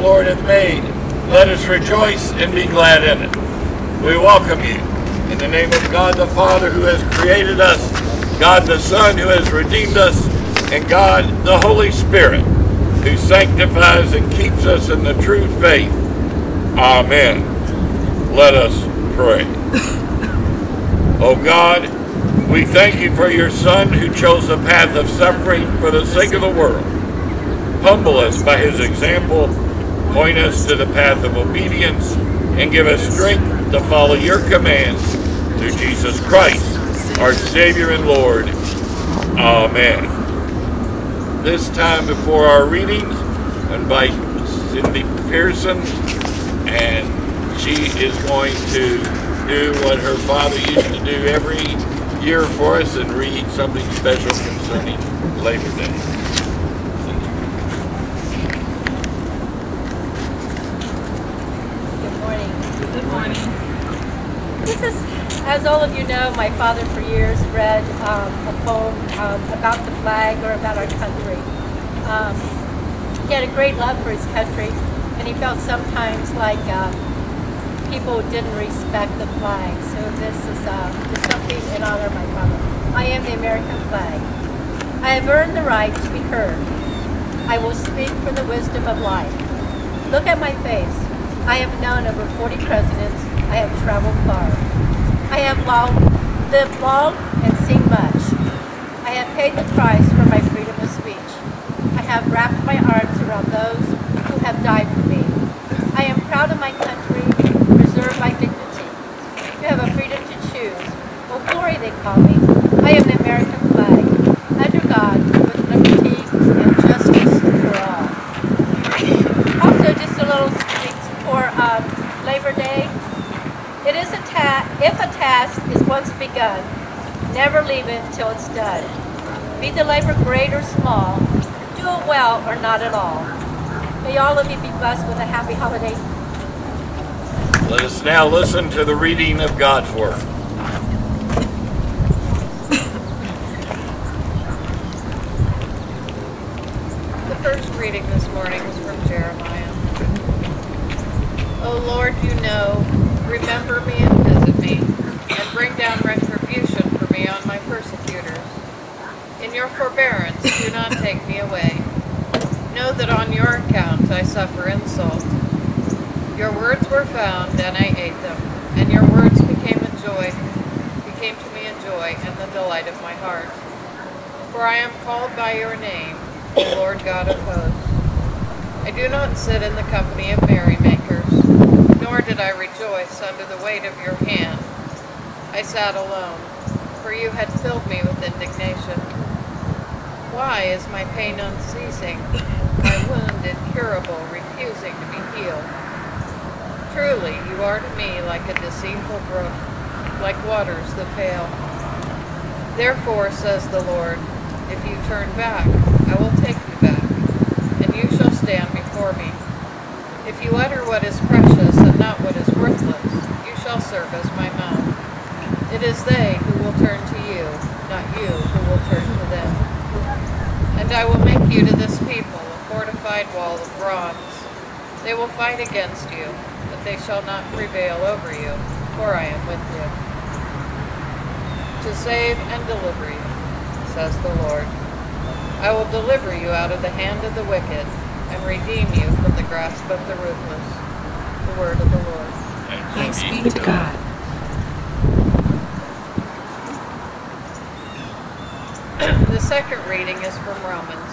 Lord hath made. Let us rejoice and be glad in it. We welcome you in the name of God the Father who has created us, God the Son who has redeemed us, and God the Holy Spirit who sanctifies and keeps us in the true faith. Amen. Let us pray. oh God, we thank you for your Son who chose the path of suffering for the sake of the world. Humble us by his example, point us to the path of obedience, and give us strength to follow your commands through Jesus Christ, our Savior and Lord. Amen. This time before our readings, I invite Cindy Pearson, and she is going to do what her father used to do every year for us and read something special concerning Labor Day. this is, as all of you know, my father for years read um, a poem um, about the flag or about our country. Um, he had a great love for his country, and he felt sometimes like uh, people didn't respect the flag. So this is uh, just something in honor of my father. I am the American flag. I have earned the right to be heard. I will speak for the wisdom of life. Look at my face. I have known over 40 presidents. I have traveled far. I have long, lived long and seen much. I have paid the price for my freedom of speech. I have wrapped my arms around those who have died for me. I am proud of my country, preserve my dignity. You have a freedom to choose. Well, glory they call me. I am the American flag, under God, with liberty and justice for all. Also, just a little speech for um, Labor Day. It is a ta if a task is once begun, never leave it till it's done. Be the labor great or small, do it well or not at all. May all of you be blessed with a happy holiday. Let us now listen to the reading of God's Word. The first reading this morning is from Jeremiah. O oh Lord, you know Remember me and me, and bring down retribution for me on my persecutors. In your forbearance, do not take me away. Know that on your account I suffer insult. Your words were found, and I ate them, and your words became a joy, became to me a joy and the delight of my heart. For I am called by your name, O Lord God of hosts. I do not sit in the company of merrymakers, nor did I rejoice under the weight of your hand. I sat alone, for you had filled me with indignation. Why is my pain unceasing, my wound incurable, refusing to be healed? Truly, you are to me like a deceitful brook, like waters that fail. Therefore, says the Lord, if you turn back, I will take you back, and you shall stand before me. If you utter what is precious and not what is worthless, you shall serve as my mouth. It is they who will turn to you, not you who will turn. And I will make you to this people a fortified wall of bronze. They will fight against you, but they shall not prevail over you, for I am with you. To save and deliver you, says the Lord. I will deliver you out of the hand of the wicked, and redeem you from the grasp of the ruthless. The word of the Lord. Thanks be to God. the second reading is from Romans.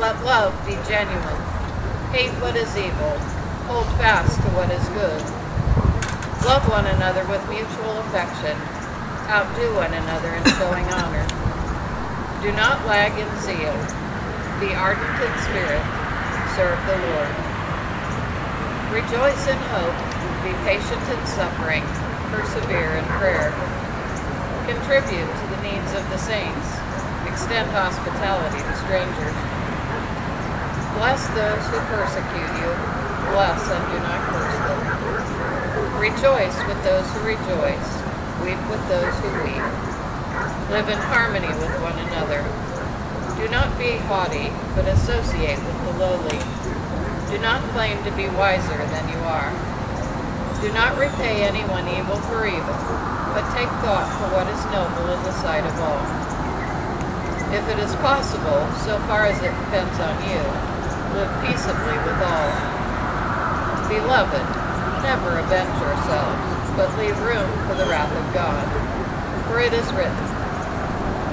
Let love be genuine. Hate what is evil. Hold fast to what is good. Love one another with mutual affection. Outdo one another in showing honor. Do not lag in zeal be ardent in spirit, serve the Lord. Rejoice in hope, be patient in suffering, persevere in prayer. Contribute to the needs of the saints, extend hospitality to strangers. Bless those who persecute you, bless and do not curse them. Rejoice with those who rejoice, weep with those who weep. Live in harmony with one another Do not be haughty, but associate with the lowly. Do not claim to be wiser than you are. Do not repay anyone evil for evil, but take thought for what is noble in the sight of all. If it is possible, so far as it depends on you, live peaceably with all. Beloved, never avenge yourselves, but leave room for the wrath of God. For it is written,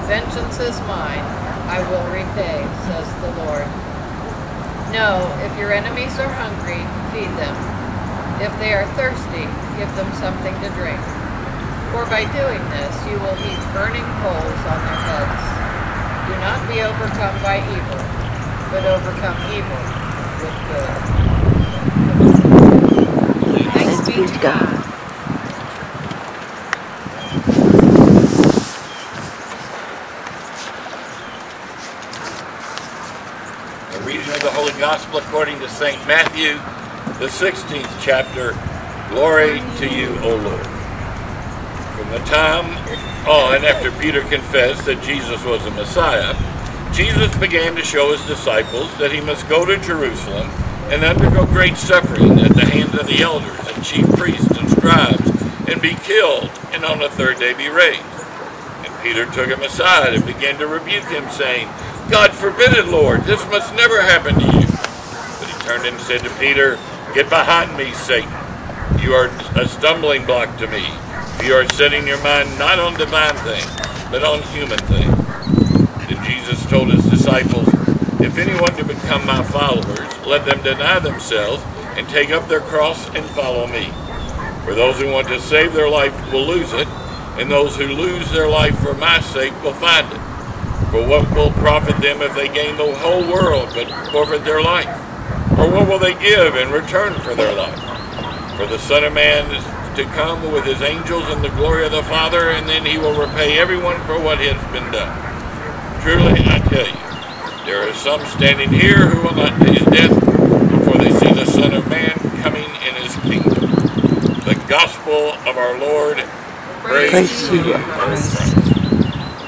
Vengeance is mine, I will repay, says the Lord. No, if your enemies are hungry, feed them. If they are thirsty, give them something to drink. For by doing this, you will heap burning coals on their heads. Do not be overcome by evil, but overcome evil with good. Thanks be to God. A reading of the Holy Gospel according to St. Matthew, the 16th chapter. Glory to you, O Lord. From the time on after Peter confessed that Jesus was the Messiah, Jesus began to show his disciples that he must go to Jerusalem and undergo great suffering at the hands of the elders and chief priests and scribes, and be killed, and on the third day be raised. And Peter took him aside and began to rebuke him, saying, God forbid it, Lord, this must never happen to you. But he turned and said to Peter, Get behind me, Satan. You are a stumbling block to me. You are setting your mind not on divine things, but on human things. Then Jesus told his disciples, If anyone to become my followers, let them deny themselves and take up their cross and follow me. For those who want to save their life will lose it, and those who lose their life for my sake will find it. For what will profit them if they gain the whole world but forfeit their life? Or what will they give in return for their life? For the Son of Man is to come with his angels in the glory of the Father, and then he will repay everyone for what has been done. Truly, I tell you, there are some standing here who will not taste death before they see the Son of Man coming in his kingdom. The gospel of our Lord. Praise, Praise to you, Christ.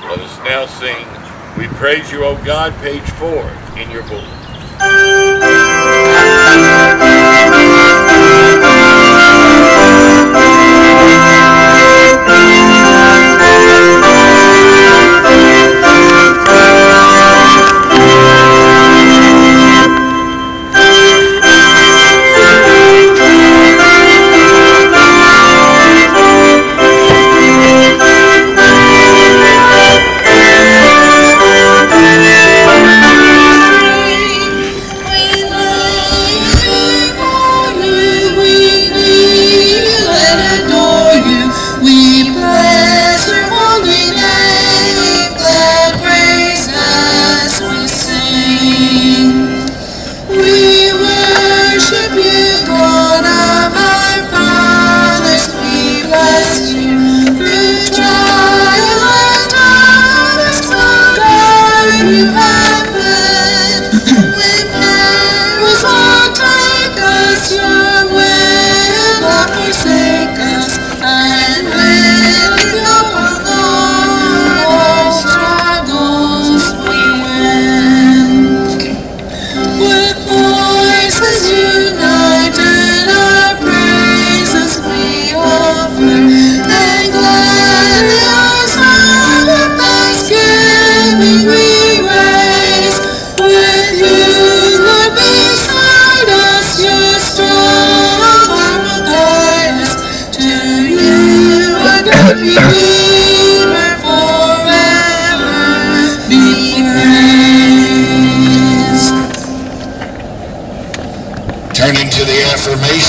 Let us now sing, We Praise You, O God, page four in your book.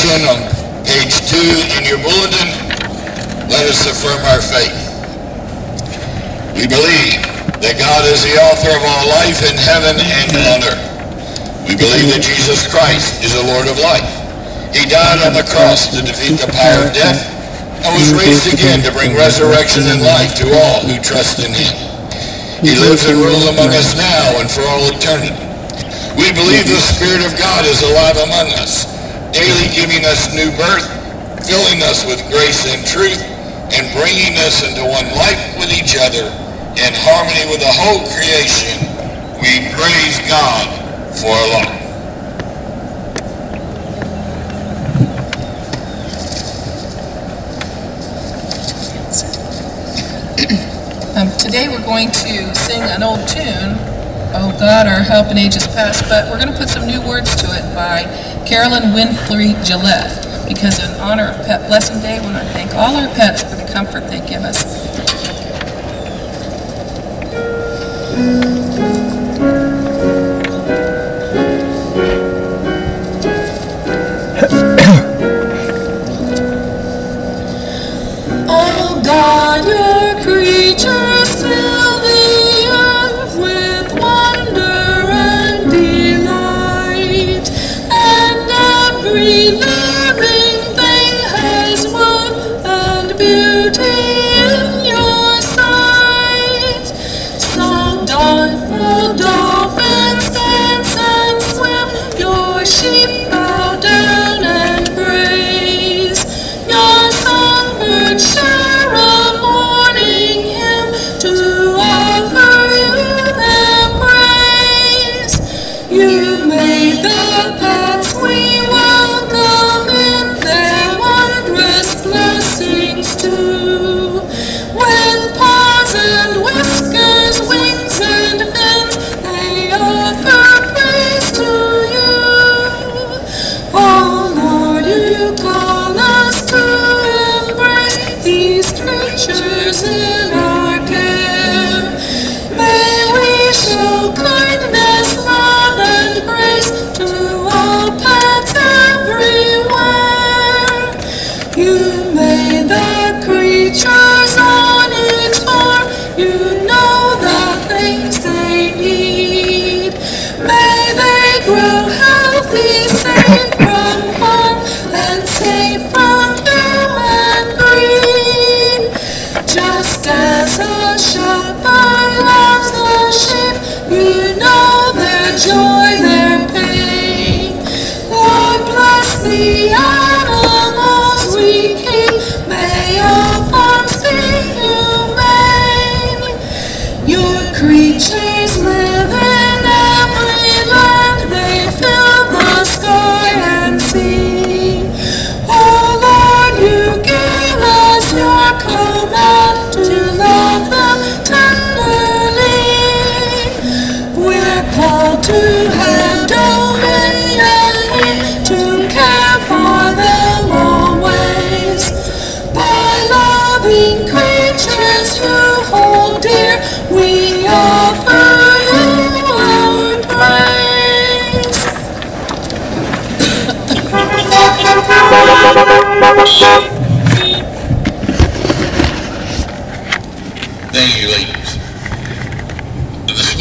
Affirmation on page two in your bulletin, let us affirm our faith. We believe that God is the author of all life in heaven and on earth. We believe that Jesus Christ is the Lord of life. He died on the cross to defeat the power of death and was raised again to bring resurrection and life to all who trust in him. He lives and rules among us now and for all eternity. We believe the Spirit of God is alive among us, daily giving us new birth, filling us with grace and truth, and bringing us into one life with each other in harmony with the whole creation. we praise God for life. Um, today we're going to sing an old tune, Oh God, Our Help in Ages Past, but we're going to put some new words to it by Carolyn Winfrey Gillette, because in honor of Pet Blessing Day, we want to thank all our pets for the comfort they give us. Oh God,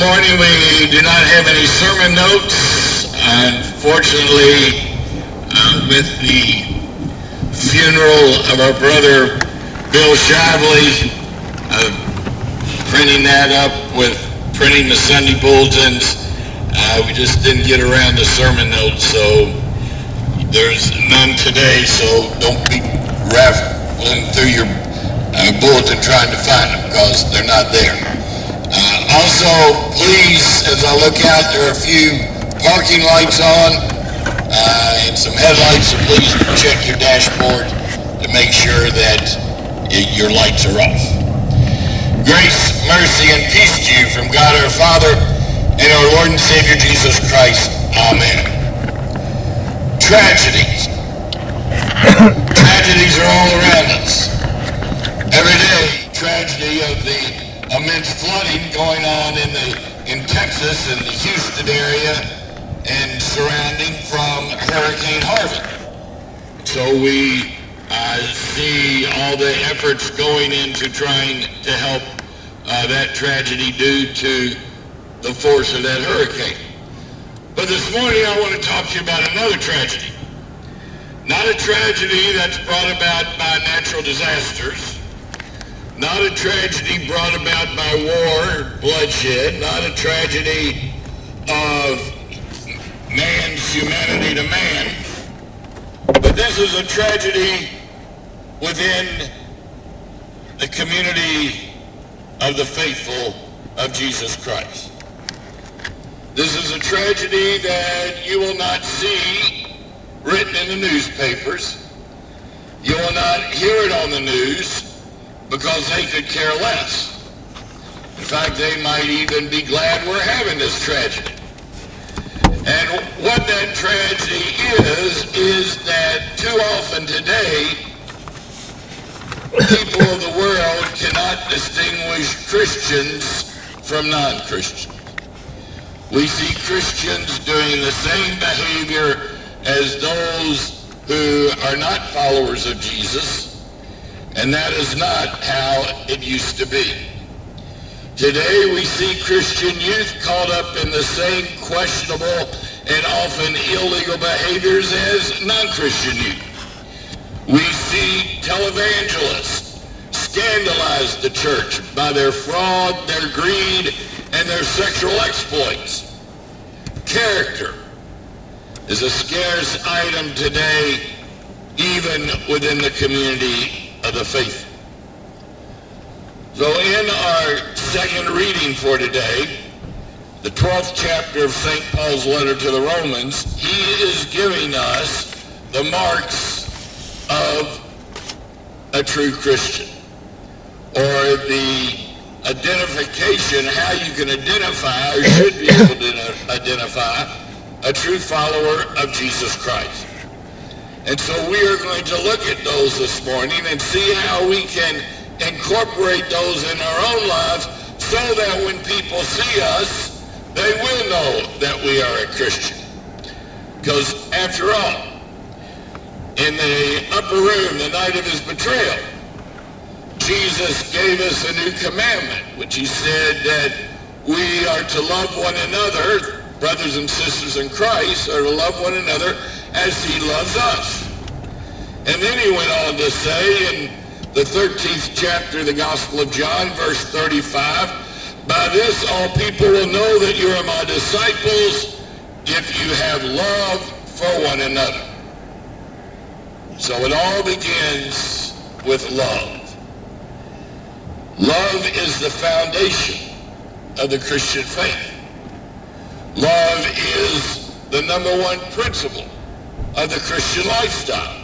morning we do not have any sermon notes. Unfortunately, uh, with the funeral of our brother Bill Shively, uh, printing that up with printing the Sunday bulletins, uh, we just didn't get around to sermon notes, so there's none today, so don't be raffling through your uh, bulletin trying to find them because they're not there. Also, please, as I look out, there are a few parking lights on uh, and some headlights, so please check your dashboard to make sure that y- your lights are off. Grace, mercy, and peace to you from God our Father and our Lord and Savior Jesus Christ. Amen. Tragedies. Tragedies are all around us. Every day, tragedy of the immense flooding going on in the in Texas and the Houston area and surrounding from Hurricane Harvey. So we uh, see all the efforts going into trying to help uh, that tragedy due to the force of that hurricane. But this morning I want to talk to you about another tragedy. Not a tragedy that's brought about by natural disasters, not a tragedy brought about by war bloodshed, not a tragedy of man's humanity to man, but this is a tragedy within the community of the faithful of Jesus Christ. This is a tragedy that you will not see written in the newspapers. You will not hear it on the news because they could care less. In fact, they might even be glad we're having this tragedy. And what that tragedy is, is that too often today, people of the world cannot distinguish Christians from non-Christians. We see Christians doing the same behavior as those who are not followers of Jesus, and that is not how it used to be. Today we see Christian youth caught up in the same questionable and often illegal behaviors as non-Christian youth. We see televangelists scandalize the church by their fraud, their greed, and their sexual exploits. Character is a scarce item today, even within the community of the faith. So in our second reading for today, the 12th chapter of St. Paul's letter to the Romans, he is giving us the marks of a true Christian or the identification, how you can identify or should be able to identify a true follower of Jesus Christ. And so we are going to look at those this morning and see how we can incorporate those in our own lives so that when people see us, they will know that we are a Christian. Because after all, in the upper room the night of his betrayal, Jesus gave us a new commandment, which he said that we are to love one another, brothers and sisters in Christ, are to love one another as he loves us. And then he went on to say in the 13th chapter of the Gospel of John, verse 35, By this all people will know that you are my disciples if you have love for one another. So it all begins with love. Love is the foundation of the Christian faith. Love is the number one principle of the Christian lifestyle.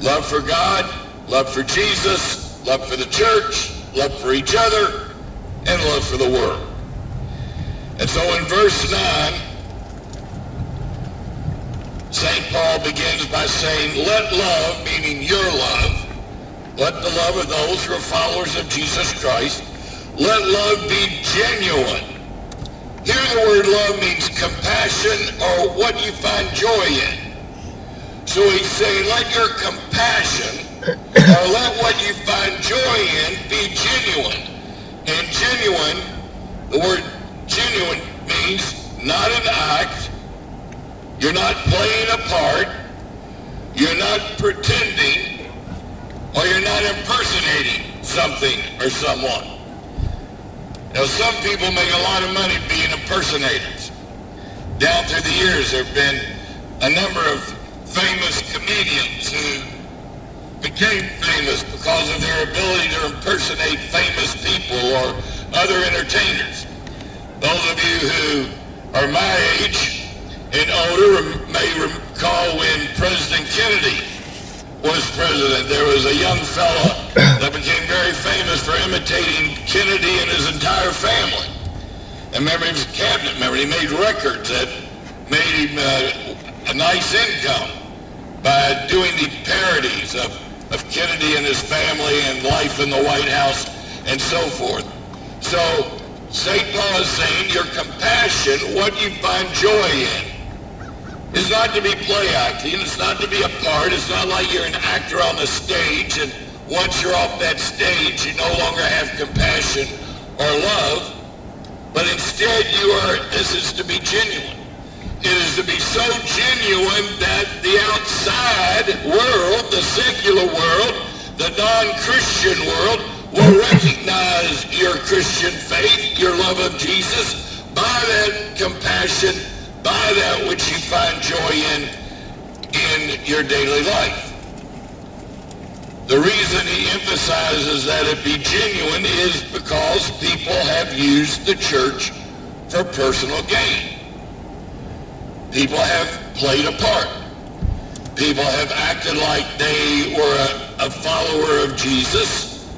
Love for God, love for Jesus, love for the church, love for each other, and love for the world. And so in verse 9, St. Paul begins by saying, let love, meaning your love, let the love of those who are followers of Jesus Christ, let love be genuine. Here the word love means compassion or what you find joy in. So he's saying, let your compassion or let what you find joy in be genuine. And genuine, the word genuine means not an act, you're not playing a part. You're not pretending or you're not impersonating something or someone. Now, some people make a lot of money being impersonators. Down through the years, there have been a number of famous comedians who became famous because of their ability to impersonate famous people or other entertainers. Those of you who are my age and older may recall when President Kennedy was president. There was a young fellow that became very famous for imitating Kennedy and his entire family. And remember, he was a cabinet member. He made records that made him uh, a nice income by doing these parodies of, of Kennedy and his family and life in the White House and so forth. So St. Paul is saying your compassion, what you find joy in. It's not to be play acting. It's not to be a part. It's not like you're an actor on the stage and once you're off that stage, you no longer have compassion or love. But instead, you are, this is to be genuine. It is to be so genuine that the outside world, the secular world, the non-Christian world, will recognize your Christian faith, your love of Jesus, by that compassion by that which you find joy in in your daily life. The reason he emphasizes that it be genuine is because people have used the church for personal gain. People have played a part. People have acted like they were a, a follower of Jesus,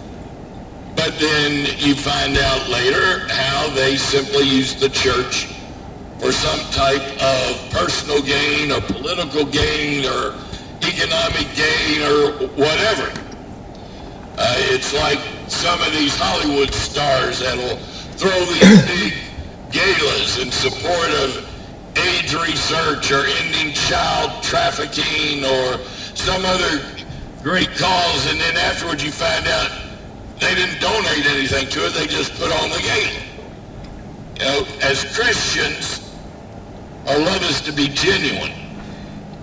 but then you find out later how they simply used the church for some type of personal gain or political gain or economic gain or whatever. Uh, it's like some of these Hollywood stars that'll throw these big galas in support of AIDS research or ending child trafficking or some other great cause, and then afterwards you find out they didn't donate anything to it, they just put on the gate. You know, as Christians, our love is to be genuine.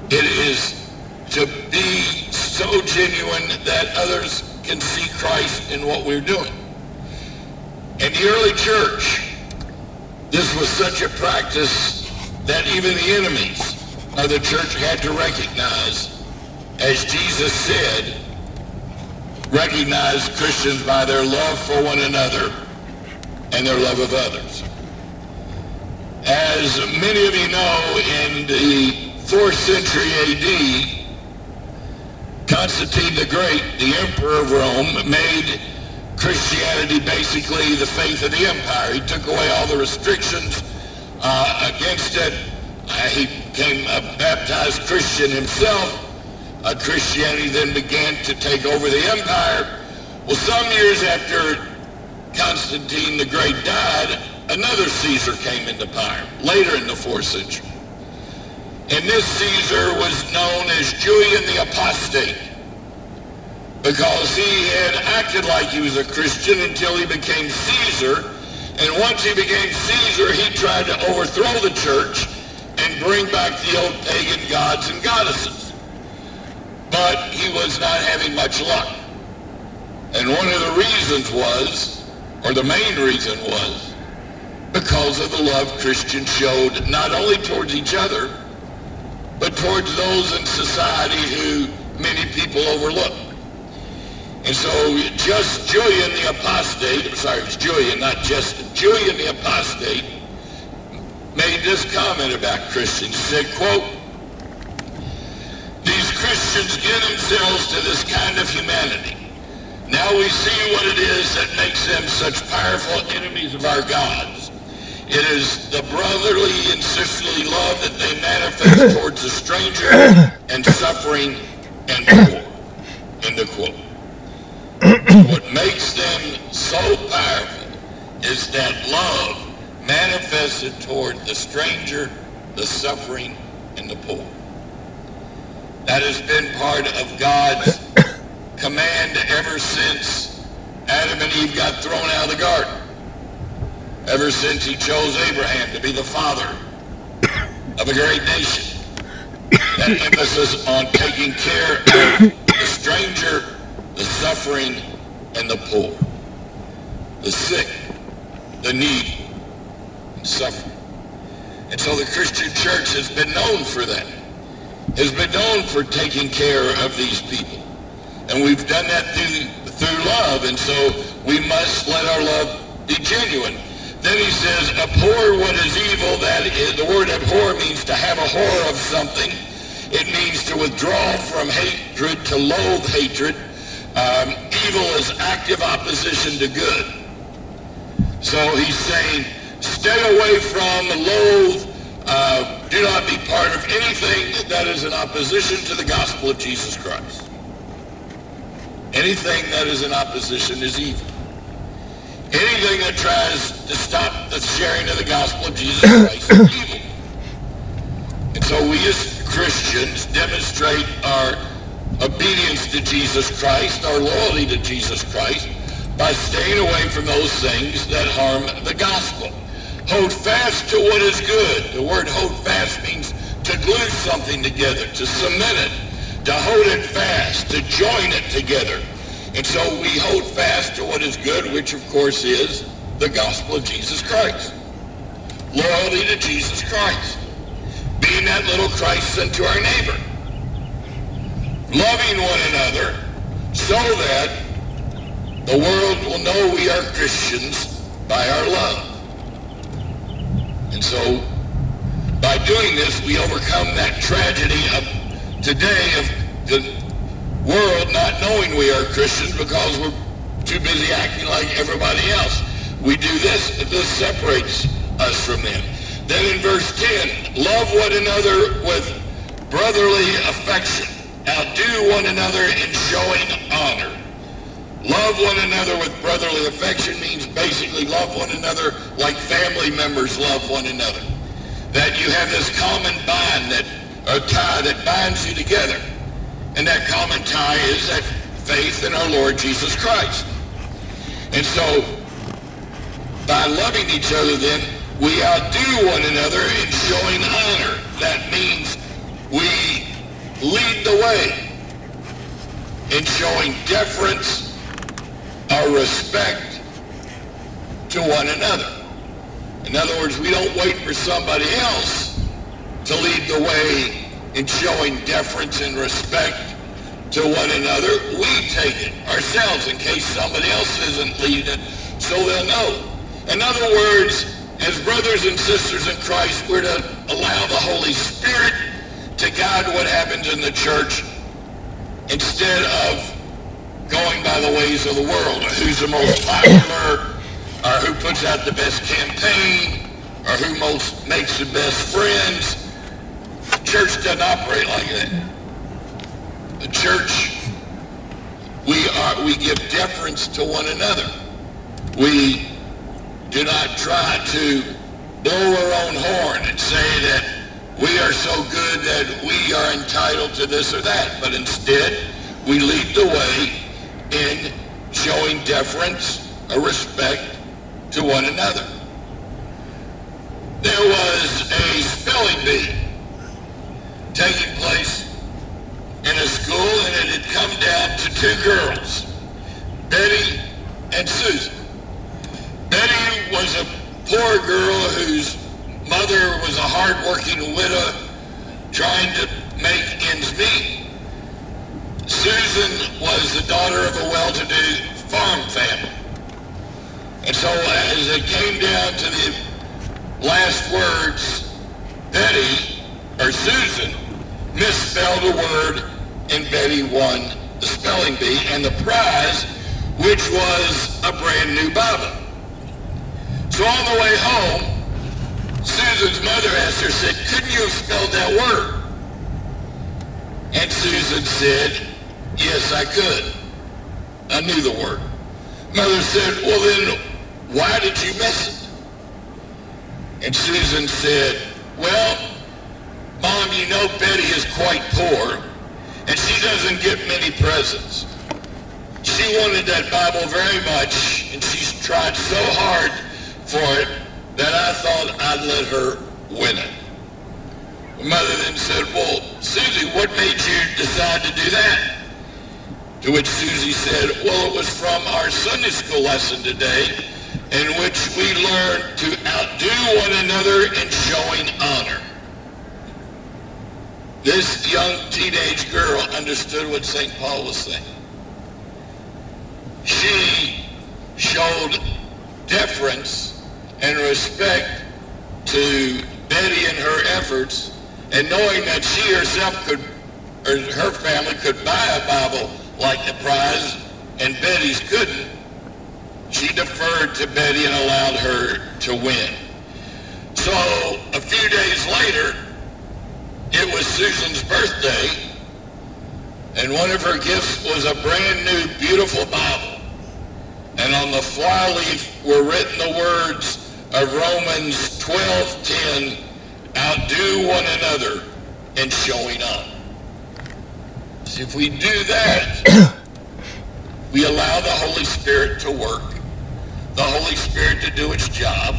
It is to be so genuine that others can see Christ in what we're doing. In the early church, this was such a practice that even the enemies of the church had to recognize, as Jesus said, recognize Christians by their love for one another and their love of others. As many of you know, in the 4th century AD, Constantine the Great, the emperor of Rome, made Christianity basically the faith of the empire. He took away all the restrictions against it. Uh, he became a baptized Christian himself. Uh, Christianity then began to take over the empire. Well, some years after Constantine the Great died, another Caesar came into power, later in the 4th century. And this Caesar was known as Julian the Apostate because he had acted like he was a Christian until he became Caesar. And once he became Caesar, he tried to overthrow the church and bring back the old pagan gods and goddesses. But he was not having much luck. And one of the reasons was, or the main reason was, because of the love Christians showed not only towards each other, but towards those in society who many people overlook. And so just Julian the Apostate, I'm sorry, it was Julian, not just Julian the Apostate, made this comment about Christians. He said, quote, these Christians give themselves to this kind of humanity. Now we see what it is that makes them such powerful enemies of our gods. It is the brotherly and sisterly love that they manifest towards a stranger and suffering and poor. End of quote. What makes them so powerful is that love manifested toward the stranger, the suffering, and the poor. That has been part of God's command ever since Adam and Eve got thrown out of the garden ever since he chose Abraham to be the father of a great nation. That emphasis on taking care of the stranger, the suffering, and the poor. The sick, the needy, and suffering. And so the Christian church has been known for that. Has been known for taking care of these people. And we've done that through, through love. And so we must let our love be genuine. Then he says, abhor what is evil. That is, the word abhor means to have a horror of something. It means to withdraw from hatred, to loathe hatred. Um, evil is active opposition to good. So he's saying, stay away from, loathe, uh, do not be part of anything that is in opposition to the gospel of Jesus Christ. Anything that is in opposition is evil. Anything that tries to stop the sharing of the gospel of Jesus Christ is evil. And so we as Christians demonstrate our obedience to Jesus Christ, our loyalty to Jesus Christ, by staying away from those things that harm the gospel. Hold fast to what is good. The word hold fast means to glue something together, to cement it, to hold it fast, to join it together. And so we hold fast to what is good, which of course is the gospel of Jesus Christ. Loyalty to Jesus Christ. Being that little Christ sent to our neighbor. Loving one another so that the world will know we are Christians by our love. And so by doing this, we overcome that tragedy of today of the world not knowing we are Christians because we're too busy acting like everybody else. We do this, this separates us from them. Then in verse 10, love one another with brotherly affection. Outdo one another in showing honor. Love one another with brotherly affection means basically love one another like family members love one another. That you have this common bond that, a tie that binds you together. And that common tie is that faith in our Lord Jesus Christ. And so, by loving each other then, we outdo one another in showing honor. That means we lead the way in showing deference or respect to one another. In other words, we don't wait for somebody else to lead the way in showing deference and respect to one another. We take it ourselves in case somebody else isn't leading it so they'll know. In other words, as brothers and sisters in Christ, we're to allow the Holy Spirit to God what happens in the church instead of going by the ways of the world, who's the most popular, or who puts out the best campaign, or who most makes the best friends. The church doesn't operate like that. The church, we are we give deference to one another. We do not try to blow our own horn and say that we are so good that we are entitled to this or that, but instead we lead the way in showing deference or respect to one another. There was a spelling bee taking place in a school and it had come down to two girls, Betty and Susan. Betty was a poor girl whose mother was a hard-working widow trying to make ends meet. Susan was the daughter of a well-to-do farm family. And so as it came down to the last words, Betty, or Susan, misspelled a word and Betty won the spelling bee and the prize, which was a brand new Bible. So on the way home, Susan's mother asked her, said, couldn't you have spelled that word? And Susan said, Yes, I could. I knew the word. Mother said, well then, why did you miss it? And Susan said, well, Mom, you know Betty is quite poor, and she doesn't get many presents. She wanted that Bible very much, and she's tried so hard for it that I thought I'd let her win it. Mother then said, well, Susie, what made you decide to do that? To which Susie said, well, it was from our Sunday school lesson today in which we learned to outdo one another in showing honor. This young teenage girl understood what St. Paul was saying. She showed deference and respect to Betty and her efforts and knowing that she herself could, or her family could buy a Bible like the prize, and Betty's couldn't, she deferred to Betty and allowed her to win. So a few days later, it was Susan's birthday, and one of her gifts was a brand new, beautiful Bible. And on the flyleaf were written the words of Romans 12:10, outdo one another in showing up. If we do that, we allow the Holy Spirit to work, the Holy Spirit to do its job.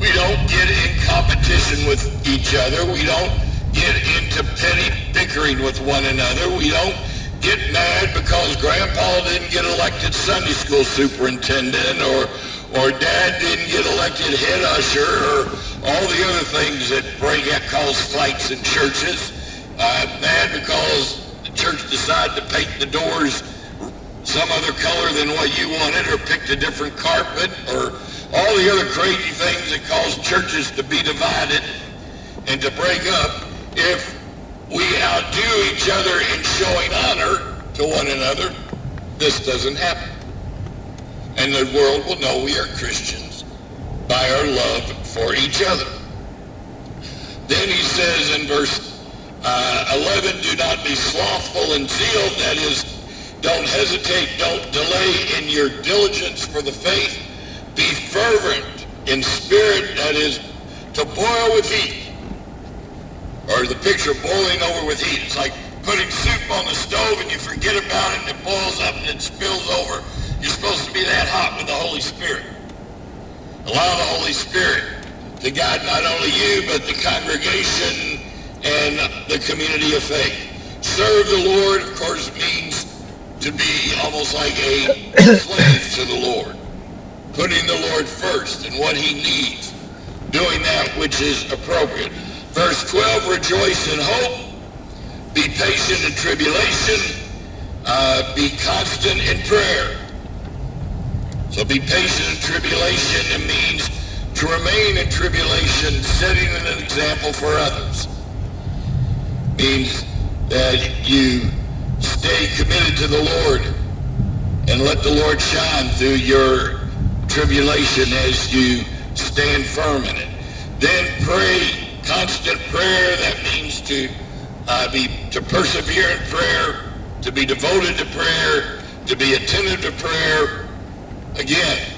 We don't get in competition with each other. We don't get into petty bickering with one another. We don't get mad because grandpa didn't get elected Sunday school superintendent or or dad didn't get elected head usher or all the other things that break out cause fights in churches. Uh, mad because the church decided to paint the doors some other color than what you wanted or picked a different carpet or all the other crazy things that cause churches to be divided and to break up, if we outdo each other in showing honor to one another, this doesn't happen. And the world will know we are Christians by our love for each other. Then he says in verse uh, 11, do not be slothful in zeal, that is, don't hesitate, don't delay in your diligence for the faith. Be fervent in spirit, that is, to boil with heat. Or the picture boiling over with heat. It's like putting soup on the stove and you forget about it and it boils up and it spills over. You're supposed to be that hot with the Holy Spirit. Allow the Holy Spirit to guide not only you, but the congregation and the community of faith. Serve the Lord, of course, means to be almost like a slave to the Lord. Putting the Lord first and what he needs. Doing that which is appropriate. Verse 12, rejoice in hope. Be patient in tribulation. Uh, be constant in prayer. So be patient in tribulation. It means to remain in tribulation, setting an example for others. Means that you stay committed to the Lord and let the Lord shine through your tribulation as you stand firm in it. Then pray, constant prayer. That means to uh, be to persevere in prayer, to be devoted to prayer, to be attentive to prayer. Again,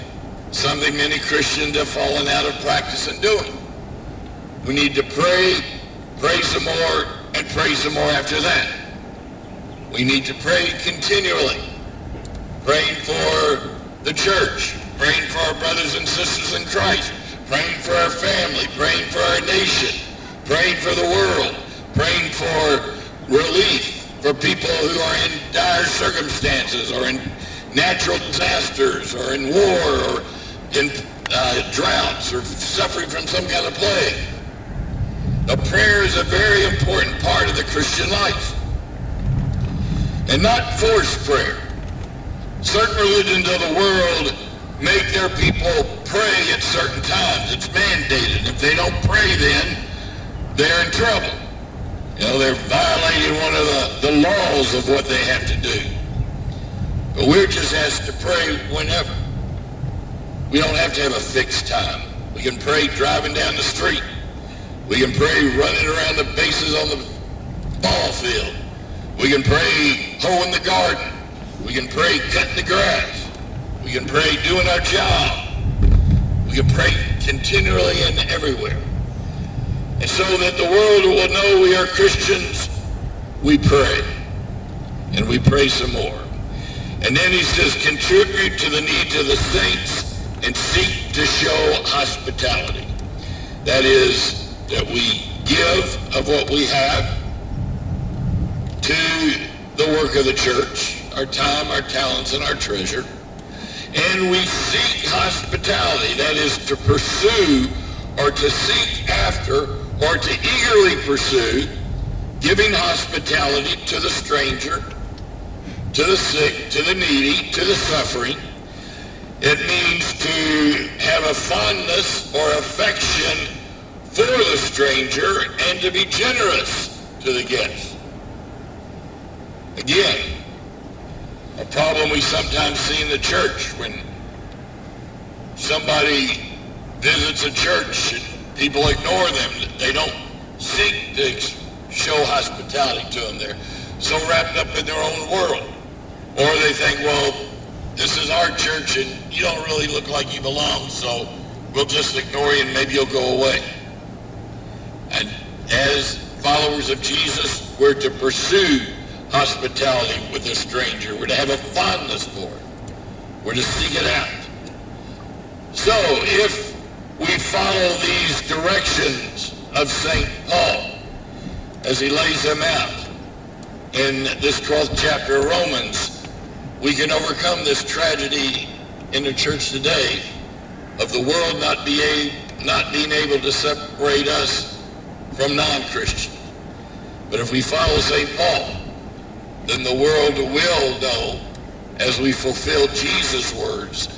something many Christians have fallen out of practice in doing. We need to pray, pray some more, and pray some more after that. We need to pray continually, praying for the church, praying for our brothers and sisters in Christ, praying for our family, praying for our nation, praying for the world, praying for relief for people who are in dire circumstances or in natural disasters or in war or in uh, droughts or suffering from some kind of plague. The prayer is a very important part of the Christian life and not forced prayer. Certain religions of the world make their people pray at certain times. It's mandated. If they don't pray then, they're in trouble. You know, they're violating one of the, the laws of what they have to do. But we're just asked to pray whenever. We don't have to have a fixed time. We can pray driving down the street. We can pray running around the bases on the ball field. We can pray hoeing the garden. We can pray cutting the grass. We can pray doing our job. We can pray continually and everywhere. And so that the world will know we are Christians, we pray. And we pray some more. And then he says, contribute to the needs of the saints and seek to show hospitality. That is, that we give of what we have to the work of the church, our time, our talents, and our treasure. And we seek hospitality, that is to pursue or to seek after or to eagerly pursue giving hospitality to the stranger, to the sick, to the needy, to the suffering. It means to have a fondness or affection for the stranger and to be generous to the guest. Again, a problem we sometimes see in the church when somebody visits a church and people ignore them. They don't seek to show hospitality to them. They're so wrapped up in their own world. Or they think, well, this is our church and you don't really look like you belong, so we'll just ignore you and maybe you'll go away. And as followers of Jesus, we're to pursue hospitality with a stranger. We're to have a fondness for it. We're to seek it out. So if we follow these directions of St. Paul as he lays them out in this 12th chapter of Romans, we can overcome this tragedy in the church today of the world not, be a, not being able to separate us from non-Christians. But if we follow St. Paul, then the world will know, as we fulfill Jesus' words,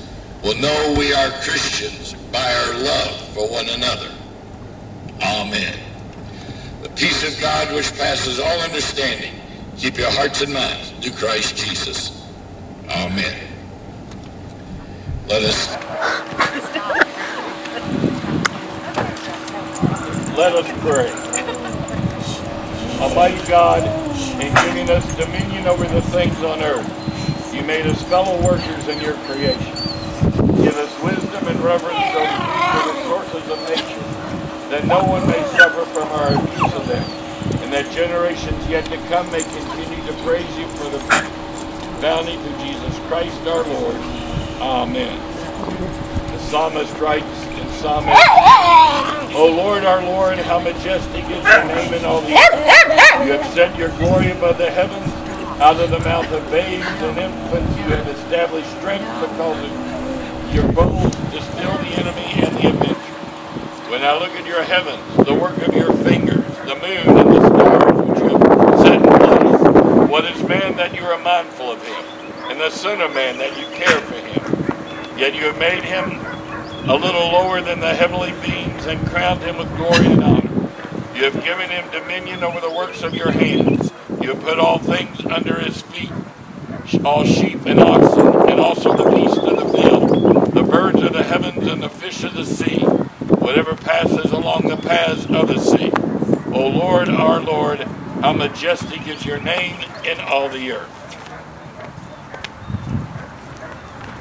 will know we are Christians by our love for one another. Amen. The peace of God which passes all understanding, keep your hearts and minds through Christ Jesus. Amen. Let us Let us pray. Almighty God, in giving us dominion over the things on earth, you made us fellow workers in your creation. Give us wisdom and reverence over the sources of nature, that no one may suffer from our abuse of them, and that generations yet to come may continue to praise you for the bounty through Jesus Christ our Lord. Amen. The psalmist writes in Psalm 8, O Lord, our Lord, how majestic is your name in all the earth. You have set your glory above the heavens. Out of the mouth of babes and infants you have established strength because of your bows to still the enemy and the avenger. When I look at your heavens, the work of your fingers, the moon and the stars which you have set in place, what is man that you are mindful of him, and the son of man that you care for him? Yet you have made him a little lower than the heavenly beings and crowned him with glory and honor. You have given him dominion over the works of your hands. You have put all things under his feet, all sheep and oxen, and also the beasts of the field, the birds of the heavens and the fish of the sea, whatever passes along the paths of the sea. O Lord, our Lord, how majestic is your name in all the earth.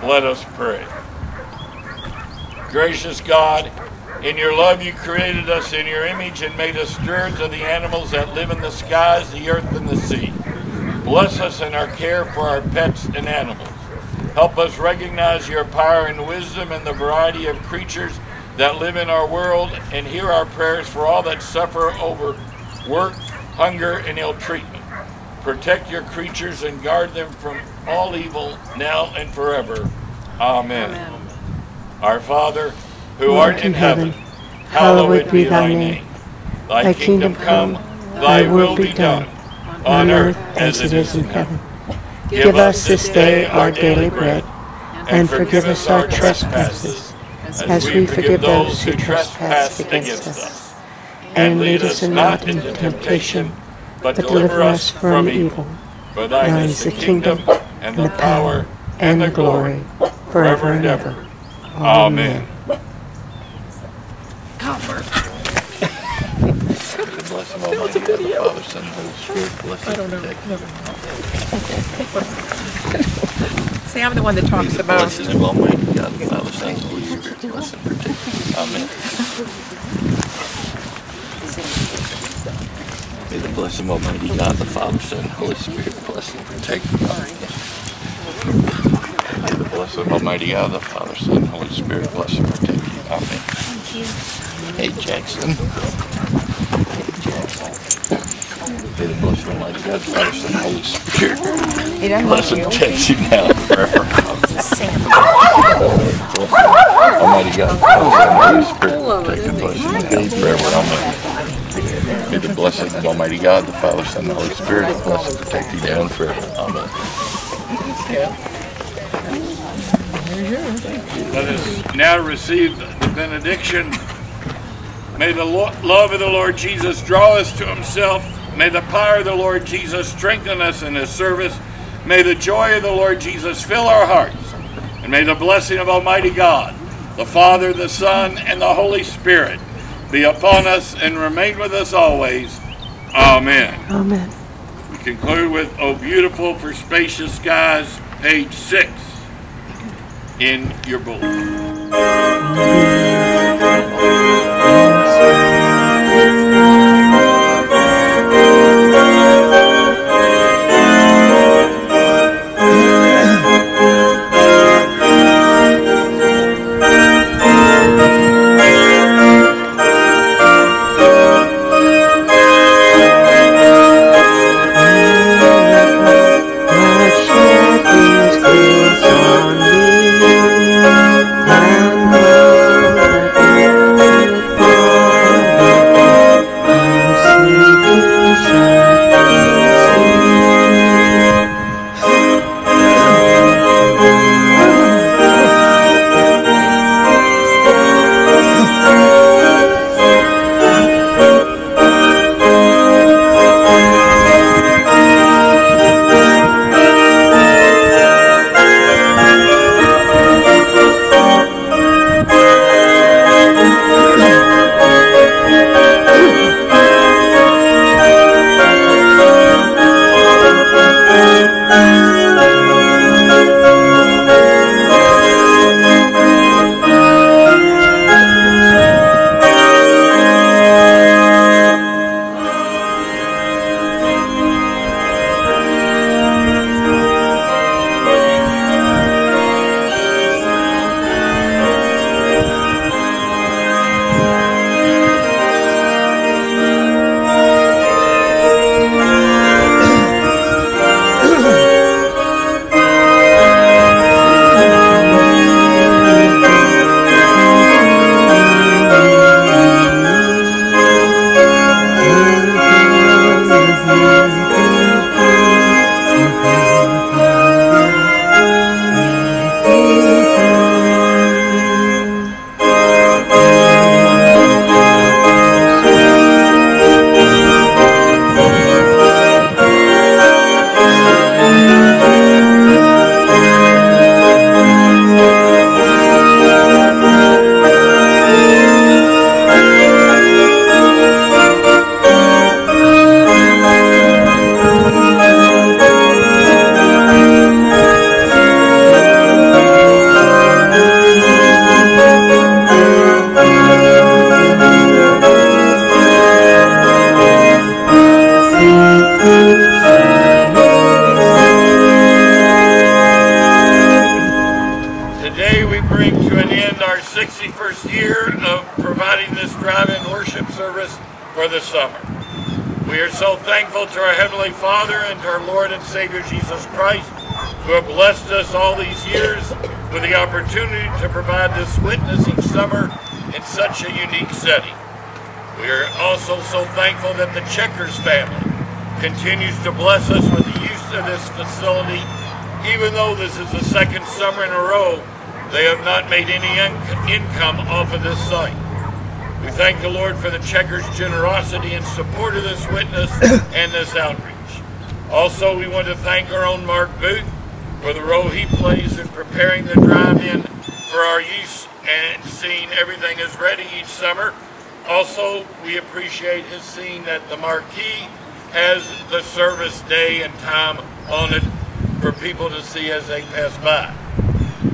Let us pray. Gracious God, in your love you created us in your image and made us stewards of the animals that live in the skies, the earth, and the sea. Bless us in our care for our pets and animals. Help us recognize your power and wisdom in the variety of creatures that live in our world and hear our prayers for all that suffer over work, hunger, and ill treatment. Protect your creatures and guard them from all evil now and forever. Amen. Our Father, who art in heaven, hallowed be thy name. Thy kingdom come, thy will be done, on earth as it is in heaven. Give us this day our daily bread, and forgive us our trespasses, as we forgive those who trespass against us. And lead us not into temptation, but deliver us from evil. For thine is the kingdom, and the power, and the glory, forever and ever. Amen. Bless him, Almighty the Father, Son, and Holy Spirit. Bless him, protect him. See, I'm the one that talks about. Bless him, Almighty God, the Father, Son, and Holy Spirit. Bless him, protect. Amen. May the blessing of Almighty God, the Father, Son, Holy Spirit bless and protect you. May the blessing of Almighty God, the Father, Son, Holy Spirit bless and protect you. Amen. Hey, Jackson. Hey, Jackson. May the blessing of Almighty God, the Father, Son, Holy Spirit bless and protect you now and forever. Almighty God, the Father, Son, Holy Spirit protect and bless you now and forever. Amen. May the blessing of Almighty God, the Father, Son, and Holy Spirit bless and protect you now and forever. Amen. Let us now receive the benediction. May the lo- love of the Lord Jesus draw us to himself. May the power of the Lord Jesus strengthen us in his service. May the joy of the Lord Jesus fill our hearts. And may the blessing of Almighty God, the Father, the Son, and the Holy Spirit be upon us and remain with us always. Amen. Amen. We conclude with O Beautiful for Spacious Skies, page 6 in your bulletin. Thankful that the Checkers family continues to bless us with the use of this facility. Even though this is the second summer in a row, they have not made any income off of this site. We thank the Lord for the Checkers' generosity and support of this witness and this outreach. Also, we want to thank our own Mark Booth for the role he plays in preparing the drive-in for our use and seeing everything is ready each summer. Also, we appreciate his seeing that the marquee has the service day and time on it for people to see as they pass by.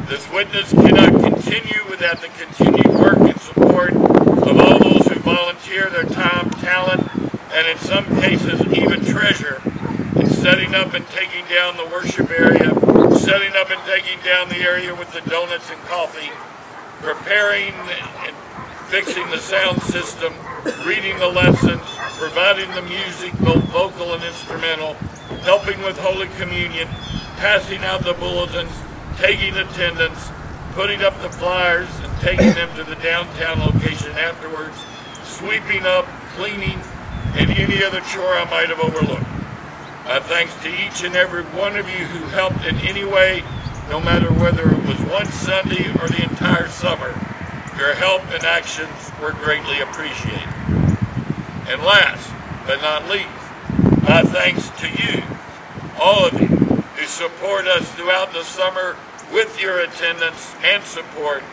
This witness cannot continue without the continued work and support of all those who volunteer their time, talent, and in some cases even treasure in setting up and taking down the worship area, setting up and taking down the area with the donuts and coffee, preparing and fixing the sound system, reading the lessons, providing the music, both vocal and instrumental, helping with Holy Communion, passing out the bulletins, taking attendance, putting up the flyers and taking them to the downtown location afterwards, sweeping up, cleaning, and any other chore I might have overlooked. My thanks to each and every one of you who helped in any way, no matter whether it was one Sunday or the entire summer. Your help and actions were greatly appreciated. And last but not least, my thanks to you, all of you, who support us throughout the summer with your attendance and support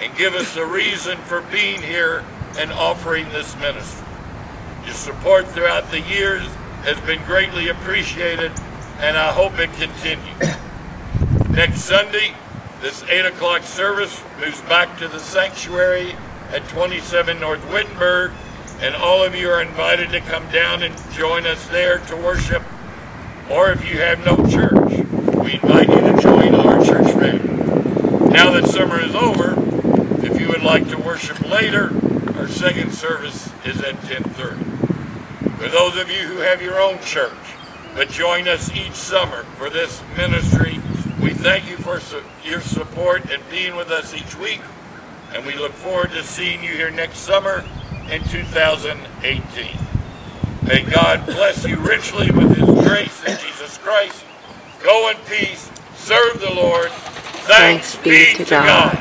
and give us a reason for being here and offering this ministry. Your support throughout the years has been greatly appreciated, and I hope it continues. Next Sunday, this 8 o'clock service moves back to the sanctuary at 27 North Wittenberg, and all of you are invited to come down and join us there to worship. Or if you have no church, we invite you to join our church family. Now that summer is over, if you would like to worship later, our second service is at 1030. For those of you who have your own church, but join us each summer for this ministry, we thank you for su your support and being with us each week, and we look forward to seeing you here next summer in 2018. May God bless you richly with his grace in Jesus Christ. Go in peace, serve the Lord. Thanks, Thanks be to God.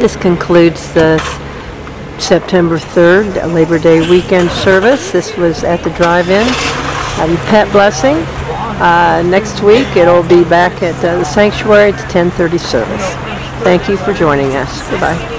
This concludes the September 3rd Labor Day weekend service. This was at the drive-in. Um, Pet Blessing. Uh, Next week, it'll be back at uh, the sanctuary at the 10:30 service. Thank you for joining us. Goodbye.